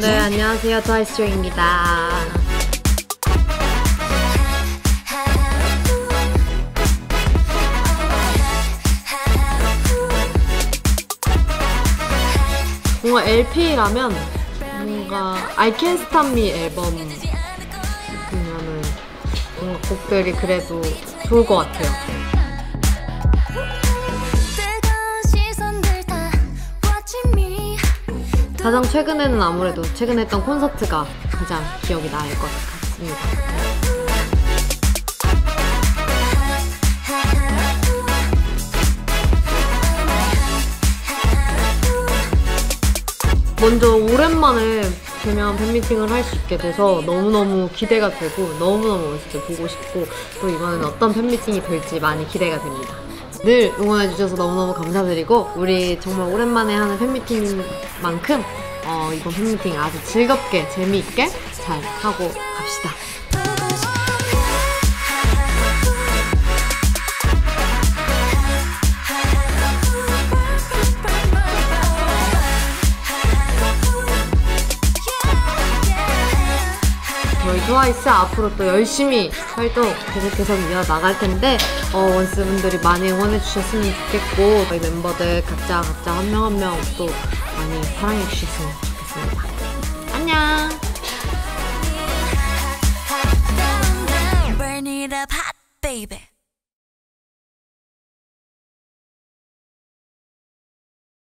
네, 안녕하세요. 트와이스조입니다. 뭔가 LP라면 뭔가 I Can't Stop Me 앨범 보면은 뭔가 곡들이 그래도 좋을 것 같아요. 가장 최근에는 아무래도 최근에 했던 콘서트가 가장 기억이 날것 같습니다. 먼저 오랜만에 대면 팬미팅을 할 수 있게 돼서 너무너무 기대가 되고 너무너무 진짜 보고 싶고 또 이번에는 어떤 팬미팅이 될지 많이 기대가 됩니다. 늘 응원해주셔서 너무너무 감사드리고 우리 정말 오랜만에 하는 팬미팅만큼 어, 이번 팬미팅 아주 즐겁게 재미있게 잘 하고 저희 트와이스 앞으로 또 열심히 활동 계속해서 이어나갈 텐데 어, 원스분들이 많이 응원해 주셨으면 좋겠고 저희 멤버들 각자 각자 한 명 한 명 또 많이 사랑해 주셨으면 좋겠습니다. 안녕!